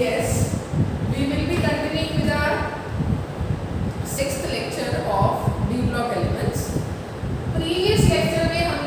Yes, we will be continuing with our sixth lecture of D block elements. Previous lecture में हम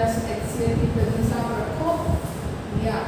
das erzählt die Bildungsarbeit auch. Ja,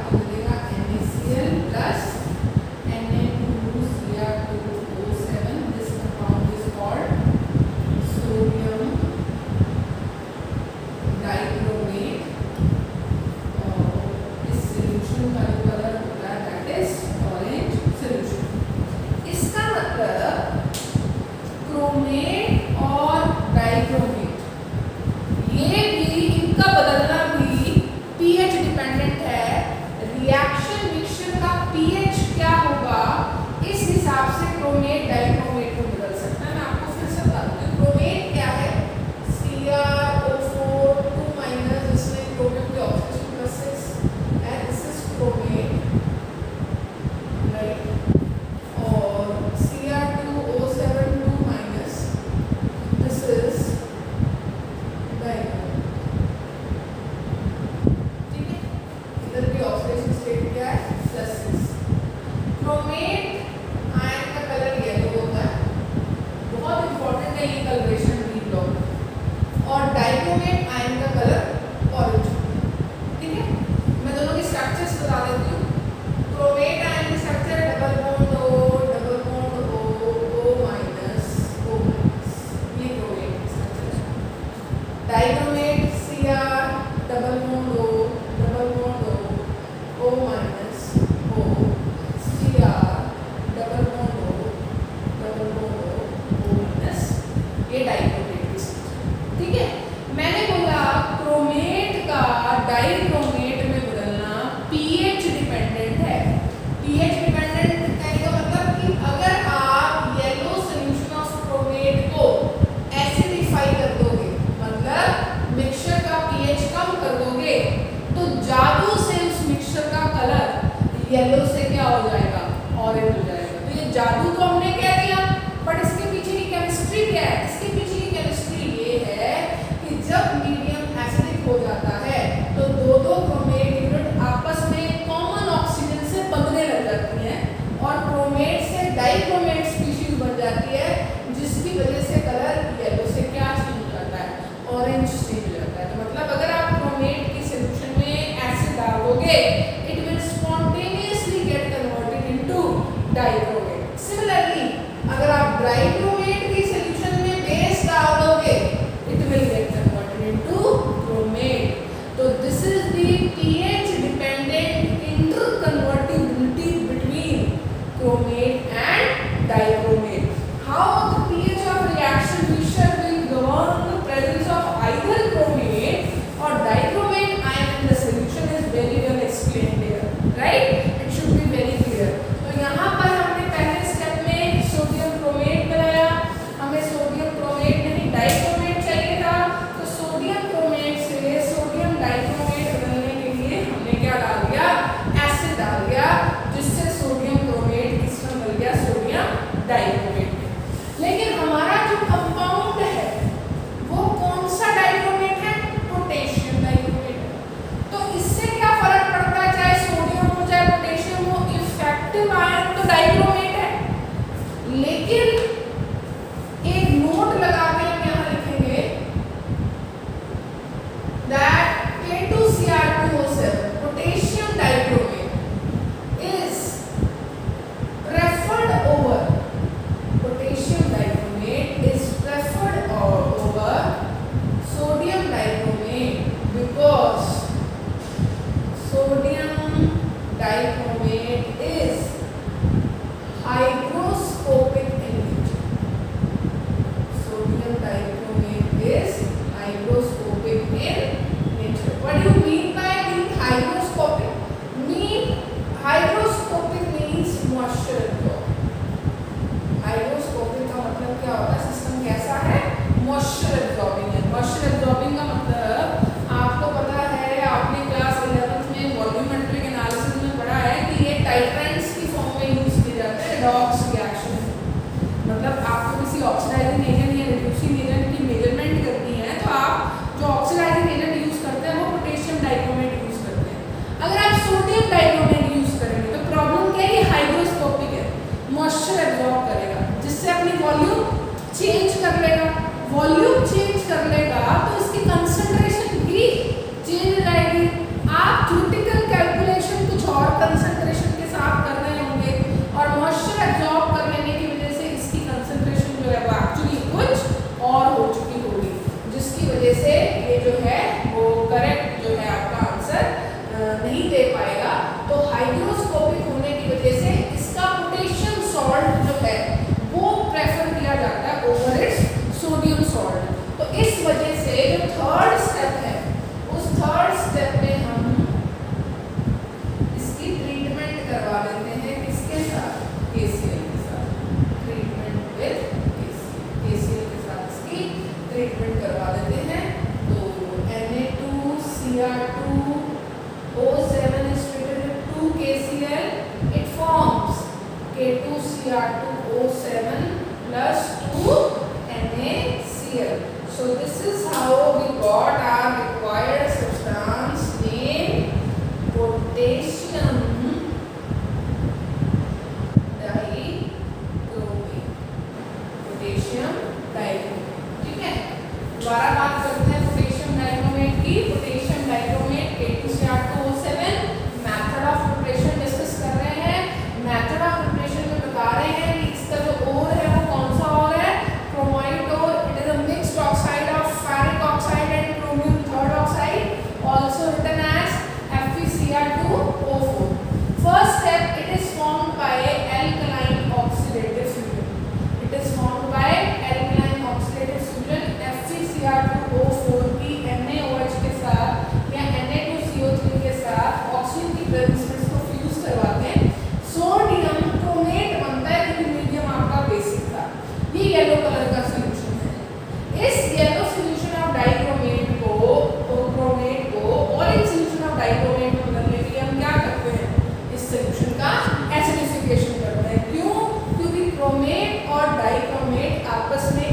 और dichromate आपस में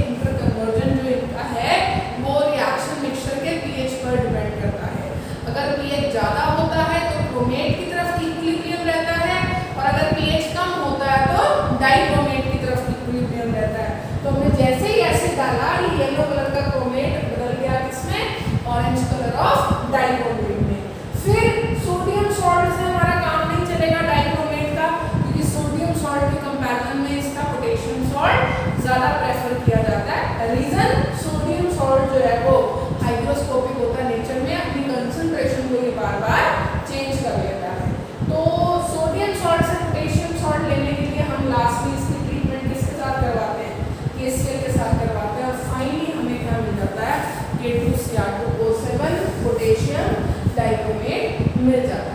आपको O seven potassium dichromate मिल जाता है।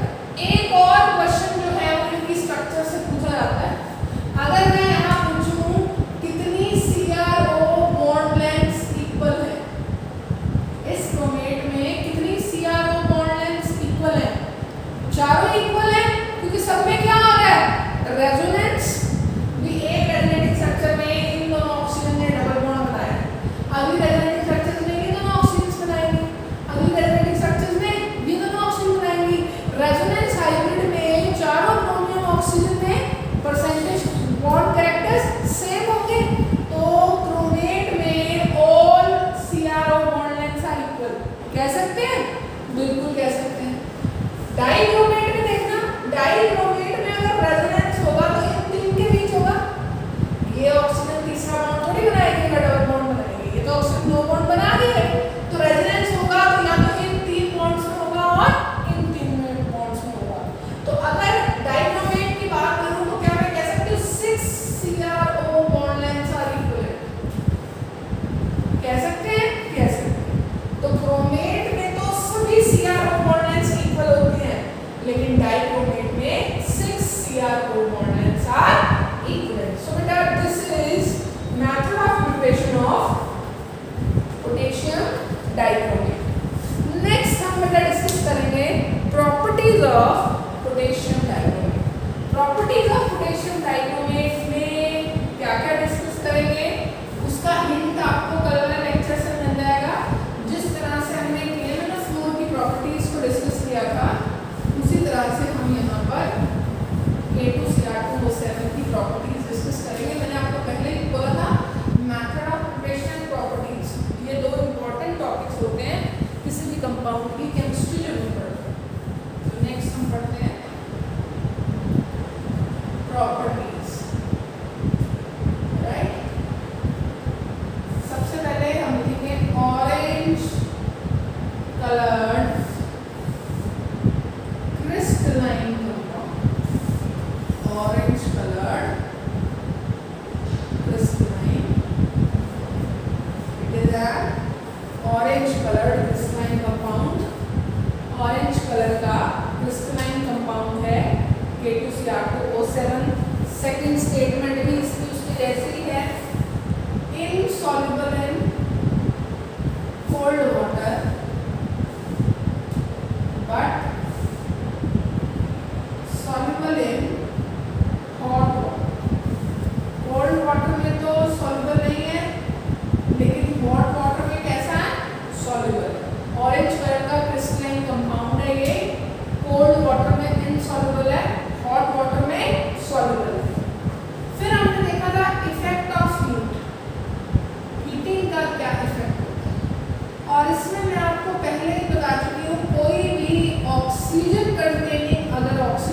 dos.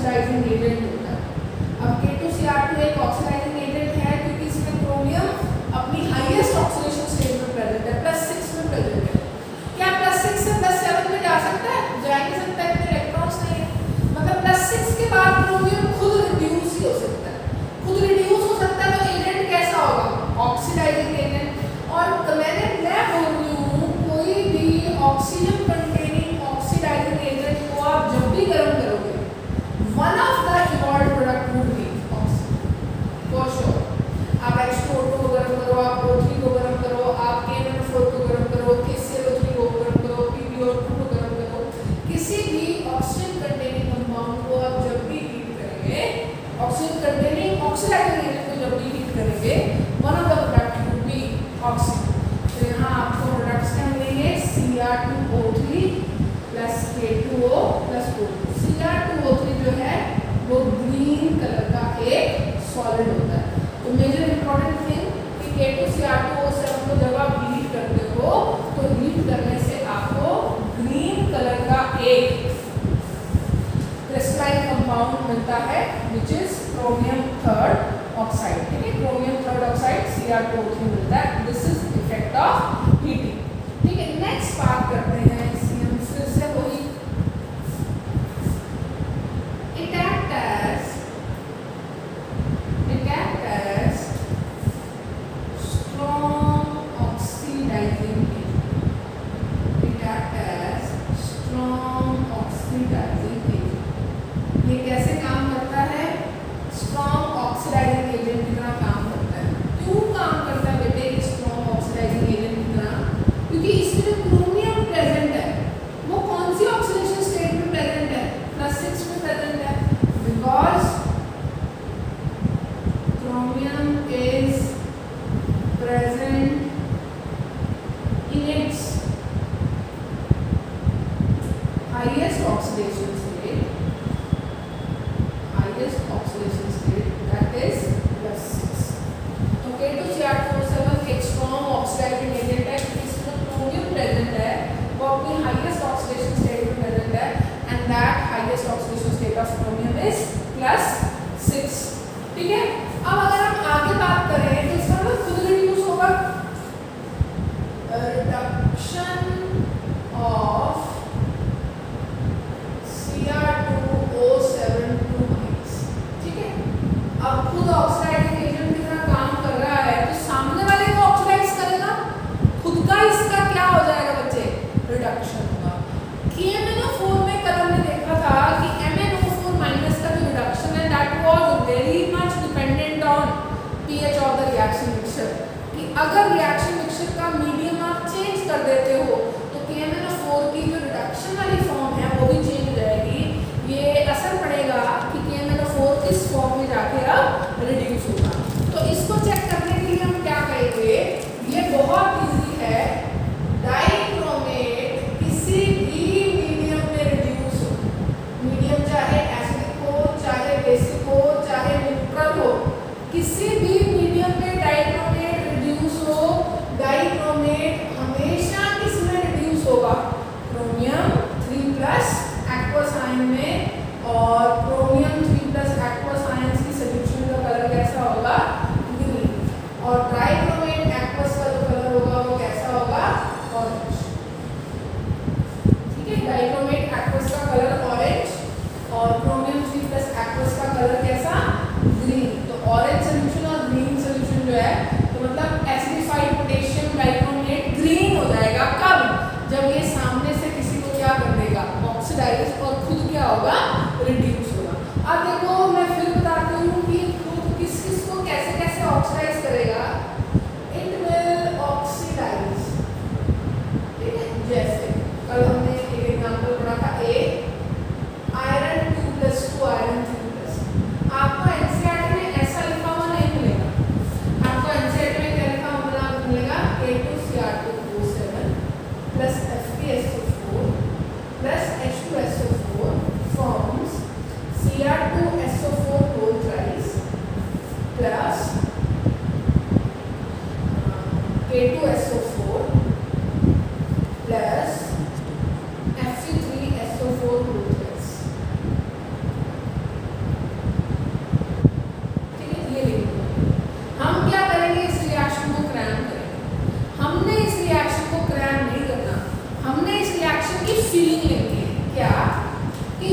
ऑक्सीडाइजिंग एजेंट होता है। अब के टू सी टू एक ऑक्सीडाइजिंग एजेंट है क्योंकि इसमें क्रोमियम अपनी हाईएस्ट ऑक्सीडेशन स्टेज में प्रेजेंट है प्लस सिक्स में प्रेजेंट है। क्या प्लस सिक्स से प्लस सेवन में जा सकता है? जा नहीं सकता है इलेक्ट्रॉन्स नहीं है। मतलब प्लस सिक्स के बाद क्रोमियम खुद रिड्यूस ही हो सकता है। खुद रिड्यूस हो सकता है तो एजेंट कैसा होगा? ऑक्सीडाइजिंग एजेंट और मैंने मिलता है which is chromium third oxide ठीक है? Chromium third oxide C R two three मिलता है। This is effect of heating ठीक है? नेक्स्ट बात करते हैं ये कैसे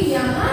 yang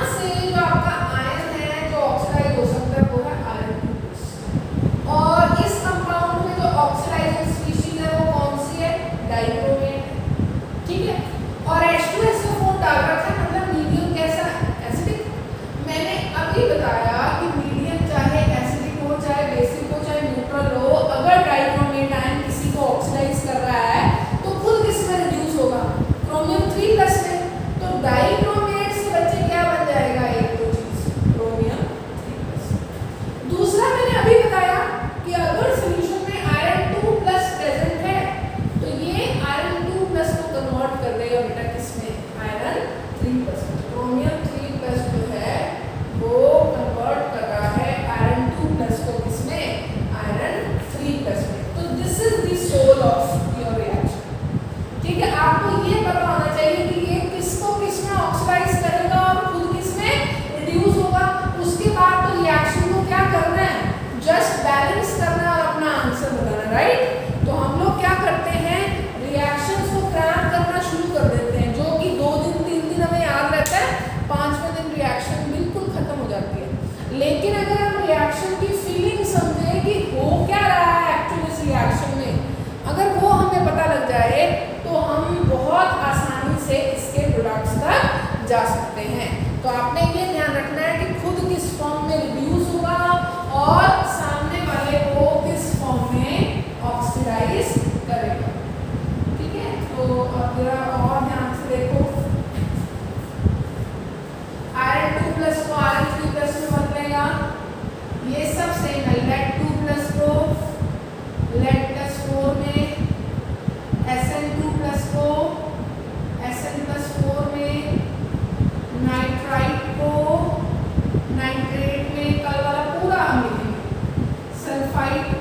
कराए तो हम बहुत आसानी से इसके प्रोडक्ट्स तक जा सकते हैं। तो आपने ये ध्यान रखना है कि खुद किस फॉर्म में रिड्यूस होगा और सामने वाले को किस फॉर्म में ऑक्सीडाइज करेगा। ठीक है? तो अब fight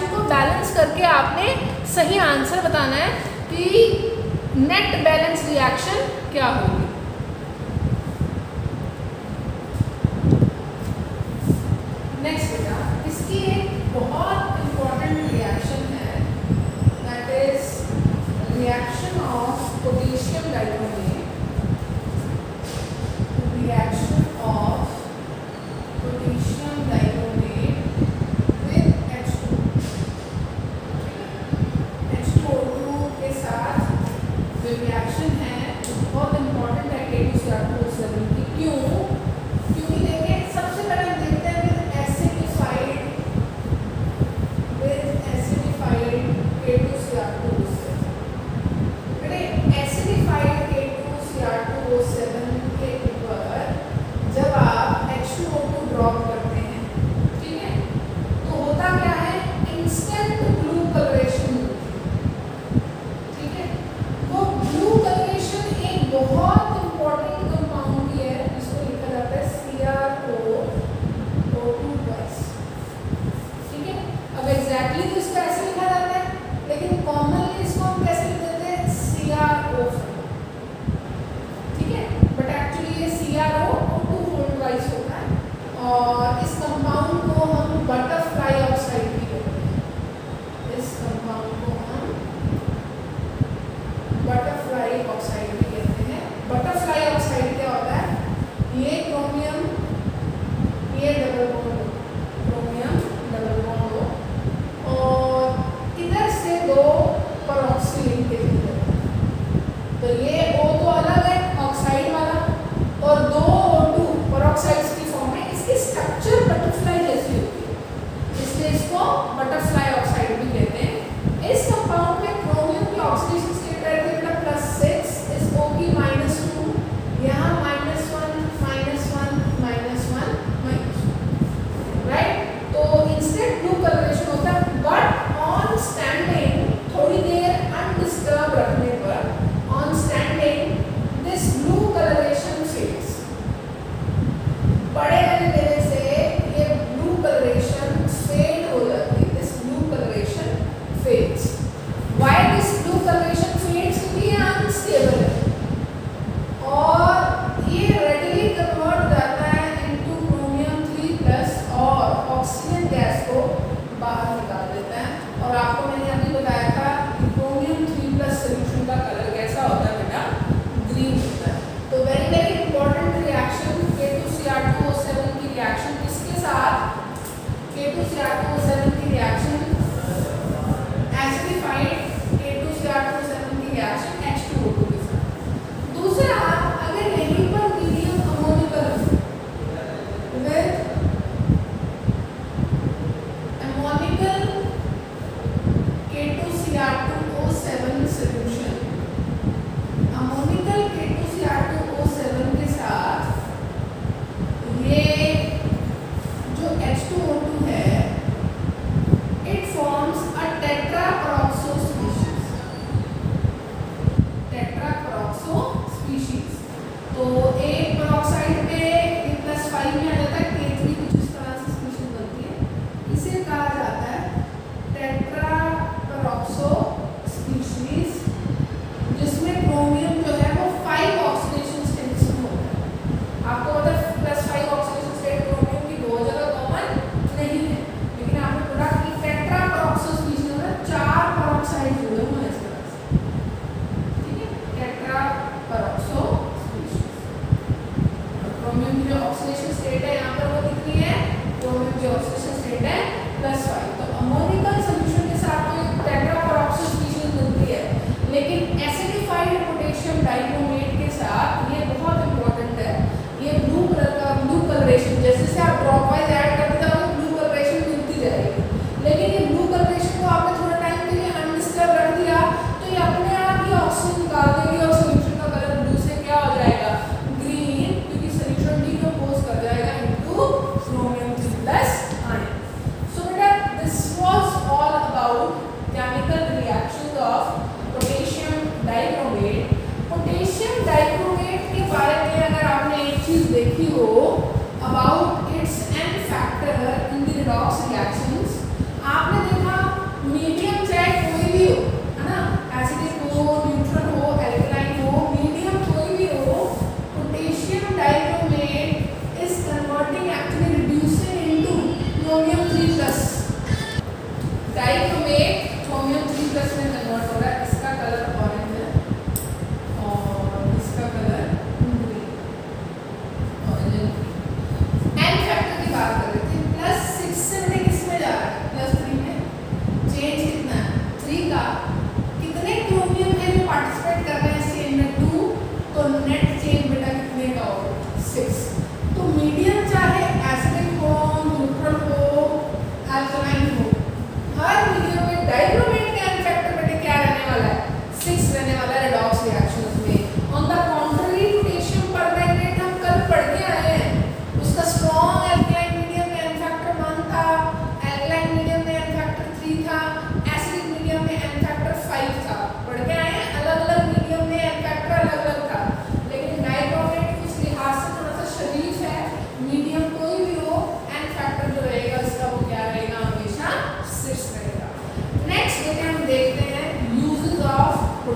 ऑप्शन को बैलेंस करके आपने सही आंसर बताना है कि नेट बैलेंस रिएक्शन क्या होगी।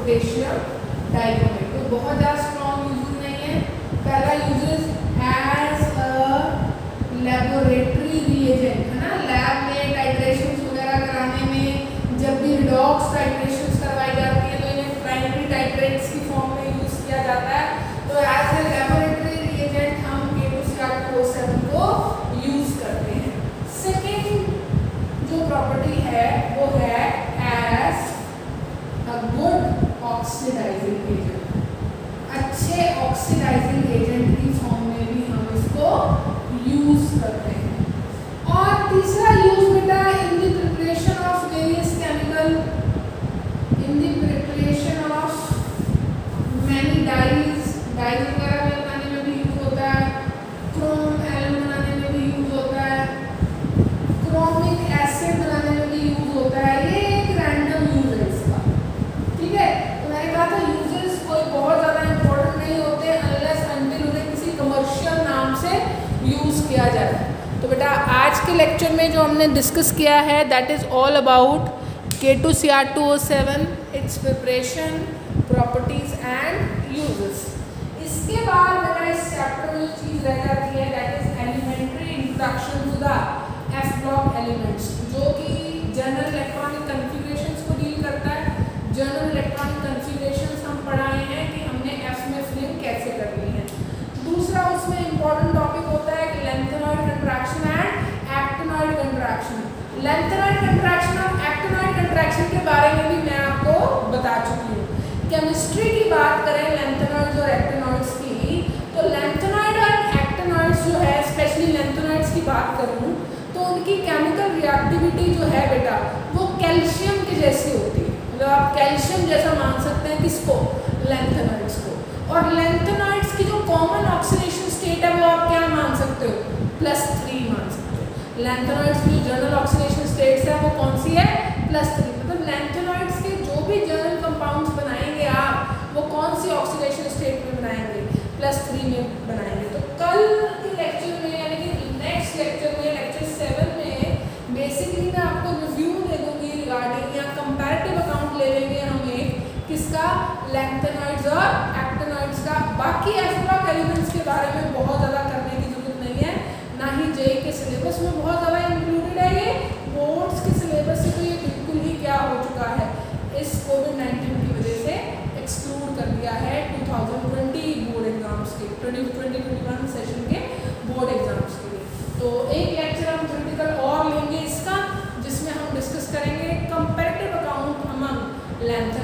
पोटेशियम डाइकोमेट तो बहुत ज़्यादा स्ट्रॉन्ग यूज़ नहीं है। पहला uses as a laboratory reagent है ना? लैब में टाइट्रेशन वगैरह कराने में जब भी डॉग्स टाइट्रेशन करवाई जाती है तो इन्हें प्राइमरी टाइट्रेट्स की फॉर्म में यूज़ किया जाता है तो एज ए लेबोरेटरी रिएजेंट हम K two C R two O seven को यूज़ करते हैं सेकेंड जो प्रॉपर्टी है वो है as a good oxidising agent अच्छे ऑक्सीडाइजिंग एजेंट की फॉर्म में भी हम इसको यूज़ करते हैं और तीसरा यूज़ बेटा in the preparation of various chemical in the preparation of many dyes dyes वगैरह में बनाने में भी यूज़ होता है क्रोम एल्म बनाने में भी यूज़ होता है क्रोमिक एसिड बनाने में भी यूज़ होता है ये एक रैंडम यूज़ है इसका ठीक है तो मैंने कहा था यूजेस कोई बहुत ज़्यादा इंपॉर्टेंट नहीं होते अनलेस अनटिल उन्हें किसी कमर्शियल नाम से यूज़ किया जाए तो बेटा आज के लेक्चर में जो हमने डिस्कस किया है that is all about K two C R two O seven its preparation properties and uses इसके बाद बेटा इस चैप्टर में जो चीज़ रह जाती है that is elementary introduction to the F block elements जो कि जनरल इलेक्ट्रॉनिक कन्फिग्रेशंस को डील करता है। जनरल इलेक्ट्रॉनिक कन्फिग्रेशंस हम पढ़ाए हैं कि हमने एफ़ में फिलिंग कैसे करनी है। दूसरा उसमें इंपॉर्टेंट टॉपिक होता है कि lanthanoid contraction and actinoid contraction lanthanoid contraction और एक्टिनॉइड कंट्रैक्शन के बारे में भी मैं आपको बता चुकी हूँ। केमिस्ट्री की बात करें लेंथेनॉइड्स और एक्टिनॉइड्स की तो लेंथेनॉइड और एक्टिनॉइड्स जो है स्पेशली लेंथेनॉइड्स की बात करूँ तो उनकी केमिकल रिएक्टिविटी जो है बेटा, वो कैल्शियम के जैसी होती है। मतलब आप कैल्शियम जैसा मान सकते हैं किसको? लेंथेनॉइड्स को। और लेंथेनॉइड्स की जो कॉमन ऑक्सीडेशन स्टेट है, वो आप क्या मान सकते हो? प्लस लेंथेनॉइड्स की जनरल ऑक्सीडेशन स्टेट्स है, वो कौन सी है? प्लस थ्री मतलब लेंथेनॉइड्स के जो भी जनरल कंपाउंड्स बनाएँगे आप, वो कौन सी ऑक्सीडेशन स्टेट में बनाएँगे? प्लस थ्री में बनाएँगे। तो कल के लेक्चर में, यानी कि नेक्स्ट लेक्चर में लेक्चर सेवन में बेसिकली मैं आपको रिव्यू दे दूँगी रिगार्डिंग या कंपेरेटिव अकाउंट ले लेंगे हम किसका? लेंथेनॉइड्स और एक्टिनॉइड्स का। बाकी एफ़ ब्लॉक एलिमेंट्स के बारे में बहुत ज़्यादा करने की ज़रूरत नहीं है ना ही जे के सिलेबस में बहुत ज़्यादा इंक्लूडेड है ये बोर्ड्स के सिलेबस से तो ये बिल्कुल ही क्या हो चुका है? इस कोविड नाइन्टीन की वजह से एक्सक्लूड कर दिया है 2020 बोर्ड एग्ज़ाम्स के 2021 सेशन के बोर्ड एग्ज़ाम्स के लिए। तो एक लेक्चर हम थ्योरेटिकल और लेंगे इसका, जिसमें हम डिस्कस करेंगे कंपेरेटिव अकाउंट अमंग लेंथ